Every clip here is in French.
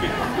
Gracias.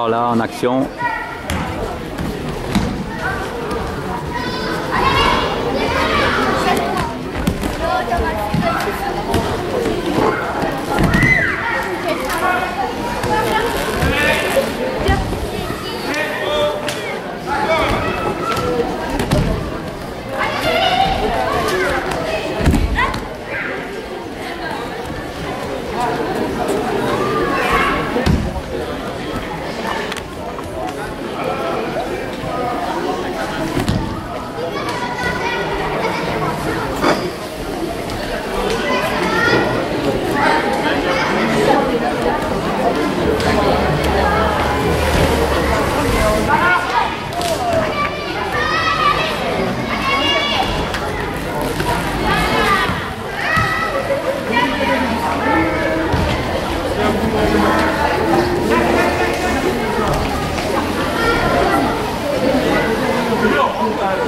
Carla en action.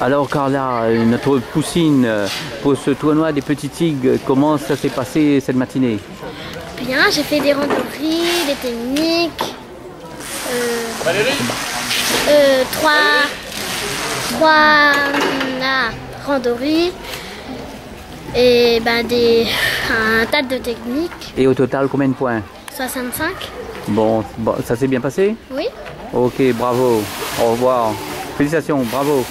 Alors Carla, notre poussine euh, pour ce tournoi des petits tigres, comment ça s'est passé cette matinée? Bien, j'ai fait des randonnées, des techniques. Euh, euh, trois, trois ah, randonnées et ben des, un tas de techniques. Et au total, combien de points? 65 bon, bon, ça s'est bien passé? Oui. Ok, bravo. Au revoir. Félicitations, bravo.